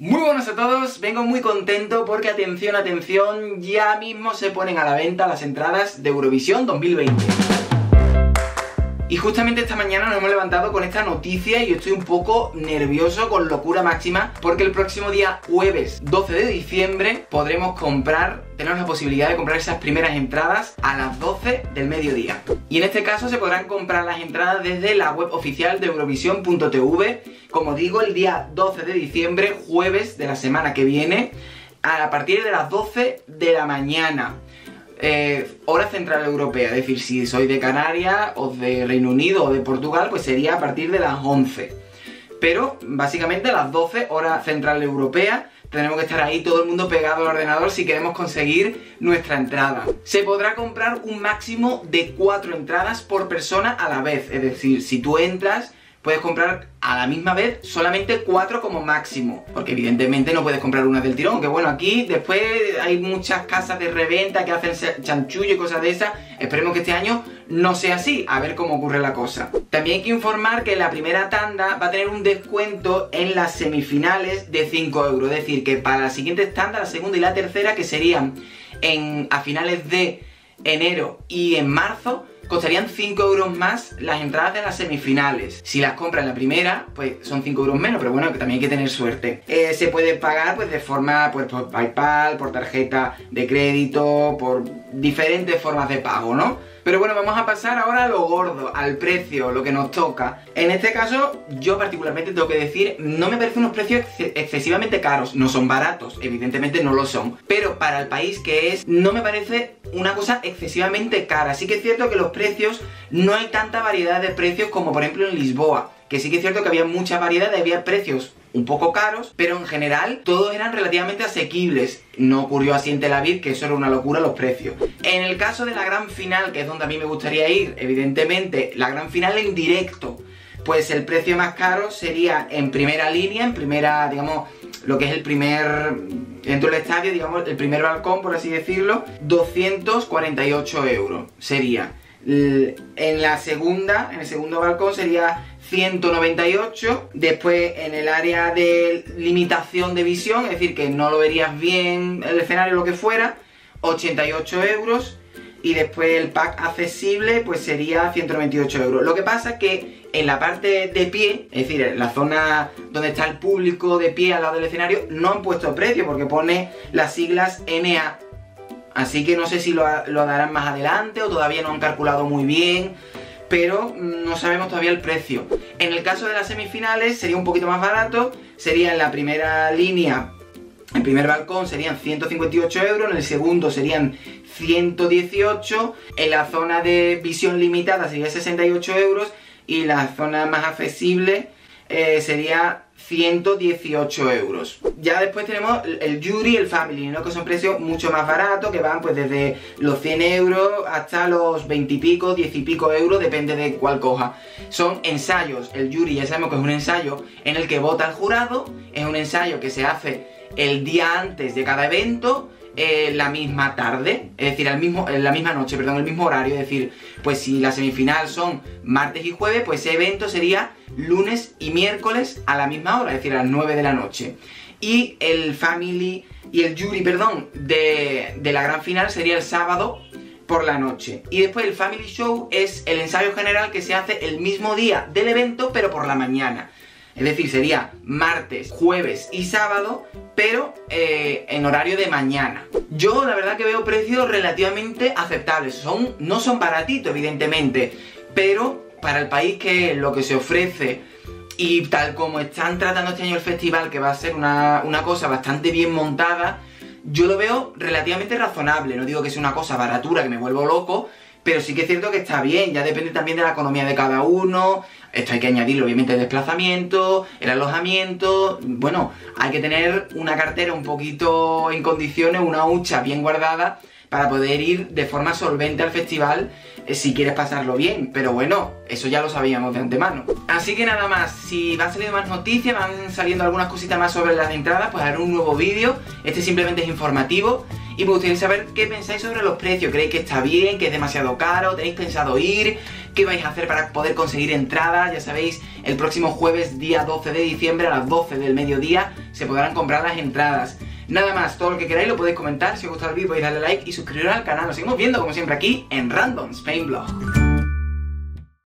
Muy buenas a todos, vengo muy contento porque atención, atención, ya mismo se ponen a la venta las entradas de Eurovisión 2020. Y justamente esta mañana nos hemos levantado con esta noticia y estoy un poco nervioso con locura máxima porque el próximo día jueves 12 de diciembre podremos comprar, tenemos la posibilidad de comprar esas primeras entradas a las 12 del mediodía. Y en este caso se podrán comprar las entradas desde la web oficial de Eurovisión.tv, como digo, el día 12 de diciembre, jueves de la semana que viene, a partir de las 12 de la mañana. Eh, hora central europea, es decir, si sois de Canarias o de Reino Unido o de Portugal, pues sería a partir de las 11. Pero básicamente a las 12 hora central europea tenemos que estar ahí todo el mundo pegado al ordenador si queremos conseguir nuestra entrada. Se podrá comprar un máximo de 4 entradas por persona a la vez, es decir, si tú entras puedes comprar a la misma vez solamente cuatro como máximo. Porque evidentemente no puedes comprar una del tirón. Que bueno, aquí después hay muchas casas de reventa que hacen chanchullo y cosas de esas. Esperemos que este año no sea así. A ver cómo ocurre la cosa. También hay que informar que la primera tanda va a tener un descuento en las semifinales de 5 euros. Es decir, que para la siguiente tanda, la segunda y la tercera, que serían en, a finales de enero y en marzo, costarían 5 euros más las entradas de las semifinales. Si las compras en la primera, pues son 5 euros menos, pero bueno, también hay que tener suerte. Eh, se puede pagar pues de forma, pues por PayPal, por tarjeta de crédito, por diferentes formas de pago, ¿no? Pero bueno, vamos a pasar ahora a lo gordo, al precio, lo que nos toca. En este caso, yo particularmente tengo que decir, no me parecen unos precios excesivamente caros. No son baratos, evidentemente no lo son. Pero para el país que es, no me parece una cosa excesivamente cara. Sí que es cierto que los precios, no hay tanta variedad de precios como por ejemplo en Lisboa. Que sí que es cierto que había mucha variedad, había precios un poco caros, pero en general todos eran relativamente asequibles. No ocurrió así en Tel Aviv, que eso era una locura los precios. En el caso de la gran final, que es donde a mí me gustaría ir, evidentemente, la gran final en directo, pues el precio más caro sería en primera línea, en primera, digamos, lo que es el primer, dentro del estadio, digamos, el primer balcón, por así decirlo, 248 euros sería. En la segunda, en el segundo balcón sería 198. Después en el área de limitación de visión, es decir, que no lo verías bien el escenario, lo que fuera, 88 euros. Y después el pack accesible, pues sería 198 euros. Lo que pasa es que en la parte de pie, es decir, en la zona donde está el público de pie al lado del escenario, no han puesto precio porque pone las siglas NA. Así que no sé si lo, lo darán más adelante o todavía no han calculado muy bien pero no sabemos todavía el precio. En el caso de las semifinales sería un poquito más barato, sería en la primera línea, el primer balcón serían 158 euros, en el segundo serían 118, en la zona de visión limitada sería 68 euros y la zona más accesible eh, sería 118 euros. Ya después tenemos el Jury y el Family, ¿no? Que son precios mucho más baratos, que van pues desde los 100 euros hasta los 20 y pico, 10 y pico euros, depende de cuál coja. Son ensayos. El Jury ya sabemos que es un ensayo en el que vota el jurado, es un ensayo que se hace el día antes de cada evento eh, la misma tarde, es decir, mismo, en la misma noche, perdón, el mismo horario, es decir, pues si la semifinal son martes y jueves, pues ese evento sería lunes y miércoles a la misma hora, es decir, a las 9 de la noche. Y el family y el jury, perdón, de, de la gran final sería el sábado por la noche. Y después el family show es el ensayo general que se hace el mismo día del evento, pero por la mañana. Es decir, sería martes, jueves y sábado, pero eh, en horario de mañana. Yo la verdad que veo precios relativamente aceptables. Son, no son baratitos, evidentemente, pero para el país que lo que se ofrece y tal como están tratando este año el festival, que va a ser una, una cosa bastante bien montada, yo lo veo relativamente razonable. No digo que sea una cosa baratura que me vuelvo loco, pero sí que es cierto que está bien, ya depende también de la economía de cada uno, esto hay que añadirlo obviamente el desplazamiento, el alojamiento, bueno, hay que tener una cartera un poquito en condiciones, una hucha bien guardada para poder ir de forma solvente al festival eh, si quieres pasarlo bien. Pero bueno, eso ya lo sabíamos de antemano. Así que nada más, si van saliendo más noticias, van saliendo algunas cositas más sobre las entradas, pues haré un nuevo vídeo. Este simplemente es informativo. Y me gustaría saber qué pensáis sobre los precios. ¿Creéis que está bien? ¿Que es demasiado caro? ¿Tenéis pensado ir? qué vais a hacer para poder conseguir entradas. Ya sabéis, el próximo jueves, día 12 de diciembre, a las 12 del mediodía, se podrán comprar las entradas. Nada más, todo lo que queráis lo podéis comentar. Si os gusta el vídeo podéis darle like y suscribiros al canal. Nos seguimos viendo como siempre aquí en Random Spain Blog.